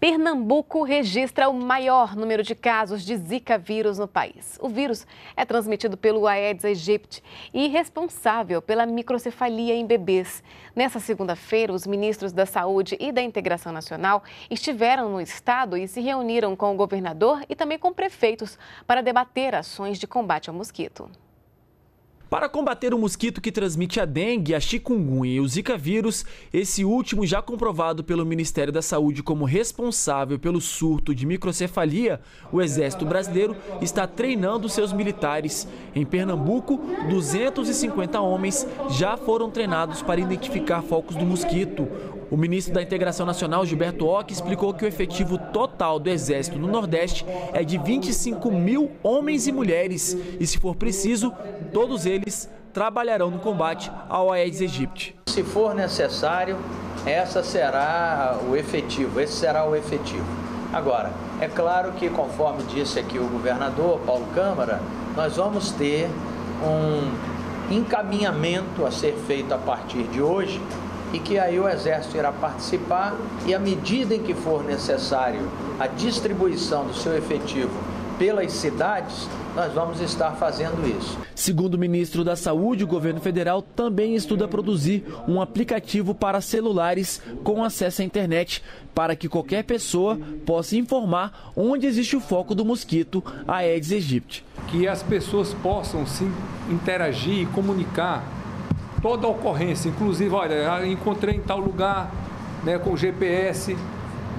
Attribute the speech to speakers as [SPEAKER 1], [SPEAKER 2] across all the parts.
[SPEAKER 1] Pernambuco registra o maior número de casos de Zika vírus no país. O vírus é transmitido pelo Aedes aegypti e responsável pela microcefalia em bebês. Nessa segunda-feira, os ministros da Saúde e da Integração Nacional estiveram no estado e se reuniram com o governador e também com prefeitos para debater ações de combate ao mosquito.
[SPEAKER 2] Para combater o mosquito que transmite a dengue, a chikungunya e o zika vírus, esse último já comprovado pelo Ministério da Saúde como responsável pelo surto de microcefalia, o Exército Brasileiro está treinando seus militares. Em Pernambuco, 250 homens já foram treinados para identificar focos do mosquito. O ministro da Integração Nacional, Gilberto Ock, explicou que o efetivo total do Exército no Nordeste é de 25 mil homens e mulheres e, se for preciso, todos eles trabalharão no combate ao Aedes aegypti.
[SPEAKER 3] Se for necessário, essa será o efetivo, esse será o efetivo. Agora, é claro que, conforme disse aqui o governador Paulo Câmara, nós vamos ter um encaminhamento a ser feito a partir de hoje e que aí o Exército irá participar e, à medida em que for necessário a distribuição do seu efetivo pelas cidades, nós vamos estar fazendo isso.
[SPEAKER 2] Segundo o ministro da Saúde, o governo federal também estuda produzir um aplicativo para celulares com acesso à internet, para que qualquer pessoa possa informar onde existe o foco do mosquito Aedes aegypti.
[SPEAKER 4] Que as pessoas possam se interagir e comunicar toda a ocorrência, inclusive, olha, encontrei em tal lugar, né, com GPS,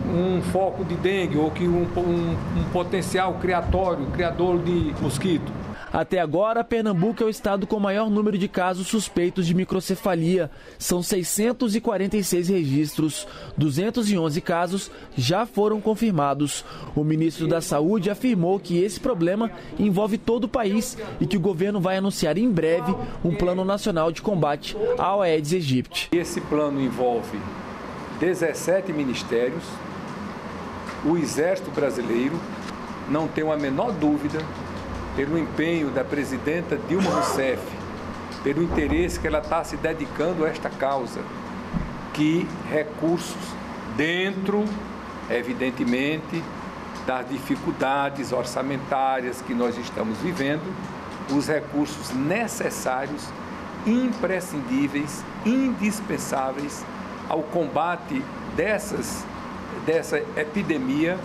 [SPEAKER 4] um foco de dengue ou que um, um, um potencial criatório, criador de mosquito.
[SPEAKER 2] Até agora, Pernambuco é o estado com maior número de casos suspeitos de microcefalia. São 646 registros. 211 casos já foram confirmados. O ministro da Saúde afirmou que esse problema envolve todo o país e que o governo vai anunciar em breve um plano nacional de combate ao Aedes aegypti.
[SPEAKER 4] Esse plano envolve 17 ministérios, o Exército Brasileiro, não tenho a menor dúvida pelo empenho da presidenta Dilma Rousseff, pelo interesse que ela está se dedicando a esta causa, que recursos dentro, evidentemente, das dificuldades orçamentárias que nós estamos vivendo, os recursos necessários, imprescindíveis, indispensáveis ao combate dessas, dessa epidemia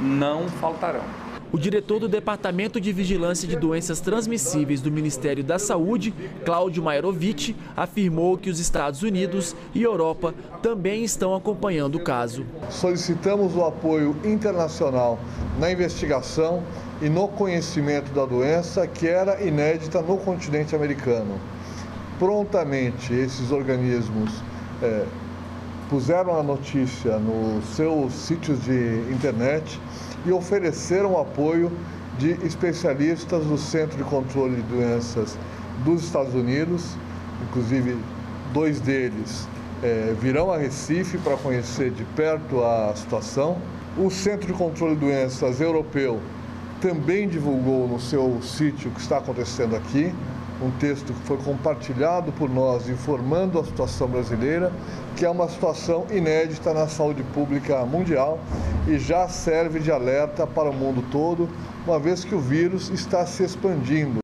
[SPEAKER 4] não faltarão.
[SPEAKER 2] O diretor do Departamento de Vigilância de Doenças Transmissíveis do Ministério da Saúde, Cláudio Mairovic, afirmou que os Estados Unidos e Europa também estão acompanhando o caso.
[SPEAKER 5] Solicitamos o apoio internacional na investigação e no conhecimento da doença, que era inédita no continente americano. Prontamente, esses organismos é, puseram a notícia nos seus sítios de internet e ofereceram apoio de especialistas do Centro de Controle de Doenças dos Estados Unidos, inclusive dois deles é, virão a Recife para conhecer de perto a situação. O Centro de Controle de Doenças Europeu também divulgou no seu sítio o que está acontecendo aqui, um texto que foi compartilhado por nós informando a situação brasileira, que é uma situação inédita na saúde pública mundial e já serve de alerta para o mundo todo, uma vez que o vírus está se expandindo.